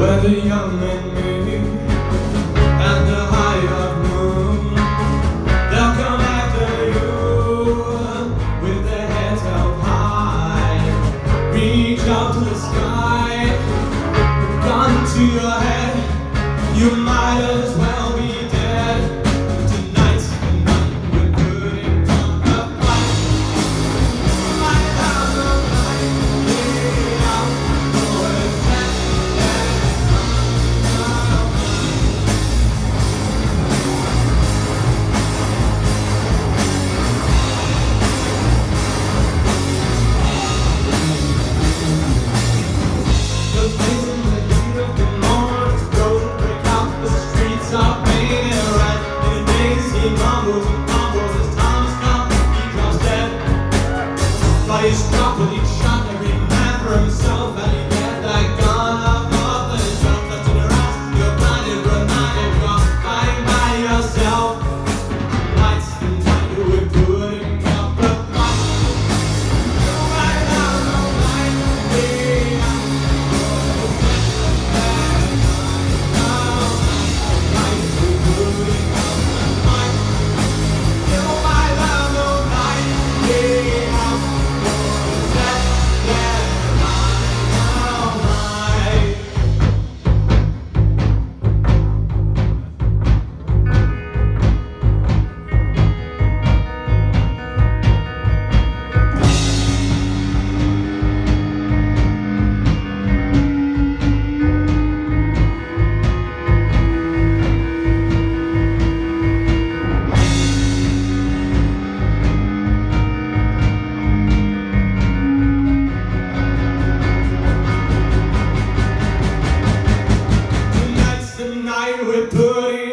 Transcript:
where the young men meet and the higher moon. They'll come after you with their heads held high. Reach out to the sky, gun to your head. You might as place properly. mind would put it.